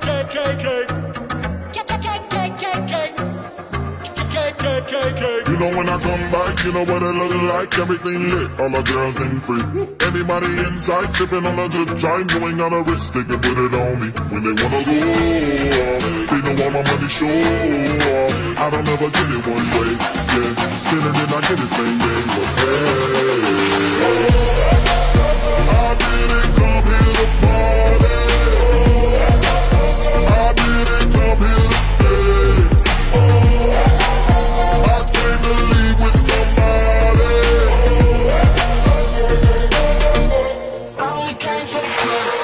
cake, cake, cake, cake. Cake, cake, cake, cake, cake. You know when I come back, you know what it look like Everything lit, all the girls in free Anybody inside, sipping on a good time You ain't got a risk, they can put it on me When they wanna go off, they know all my money show off I don't ever get it one way, yeah Spinning and I get it same day, but hey change.